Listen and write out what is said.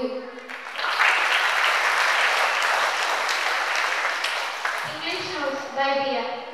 English Notes by Dia.